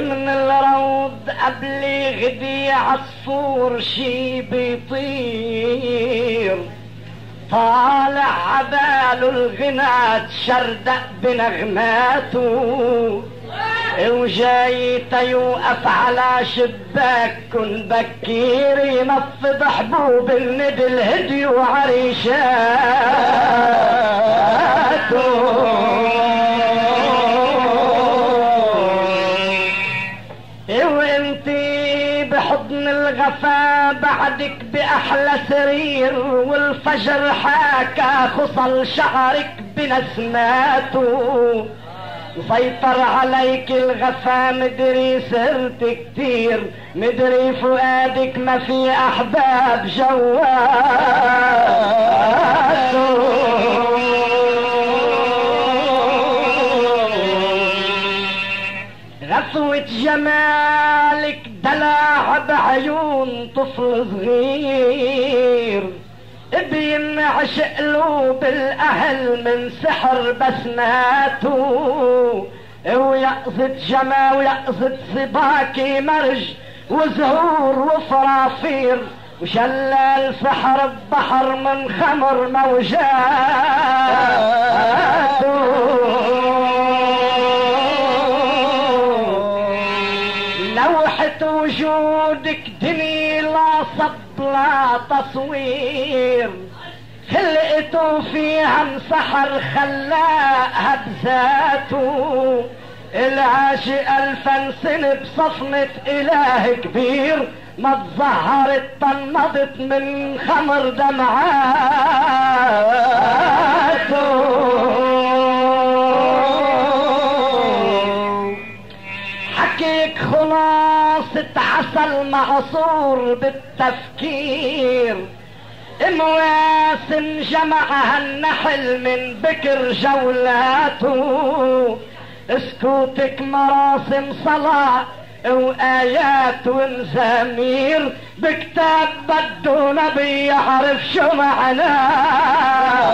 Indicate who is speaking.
Speaker 1: من الروض قبل غدي عصفور شي بيطير. طالع عباله الغنى تشردق بنغماته. وجاي يوقف على شباك كن بكير ينفض حبوب الند الهدي وعريشاته الغفا بعدك بأحلى سرير والفجر حاكى خصل شعرك بنسماته. سيطر عليك الغفا مدري سرت كتير مدري فؤادك ما في أحباب غفوة جمالك دلع بعيون طفل صغير. بينعش قلوب الأهل من سحر بسماته ويقصد جما ويقصد صباكي مرج وزهور وفرافير وشلال سحر البحر من خمر موجاته لوحة وجودك دني لا صب لا تصوير. خلقته فيها مسحر خلاقها بذاته. العاشق الفن سنة بصفنة إله كبير ما تظهرت طنضت من خمر دمعاته خلاصة عسل معصور بالتفكير. مواسم جمعها النحل من بكر جولاته اسكوتك مراسم صلاة وآيات ومزامير بكتاب بده نبي يعرف شو معناه.